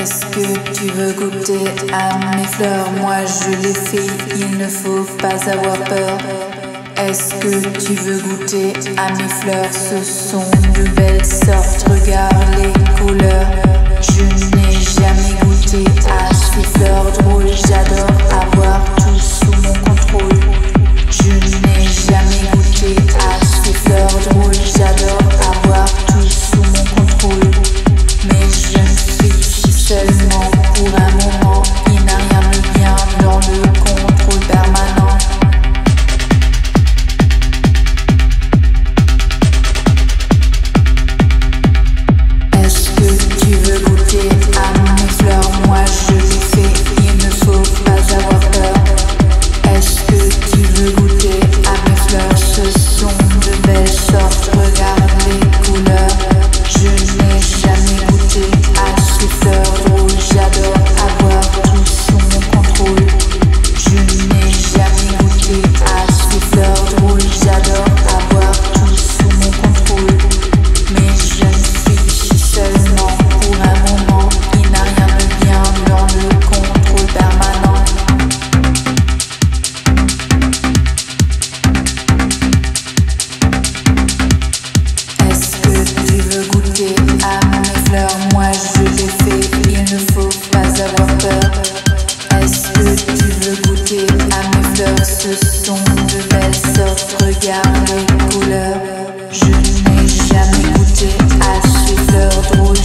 Est-ce que tu veux goûter à mes fleurs? Moi je les fais, il ne faut pas avoir peur. Est-ce que tu veux goûter à mes fleurs? Ce sont de belles sortes.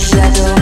shadow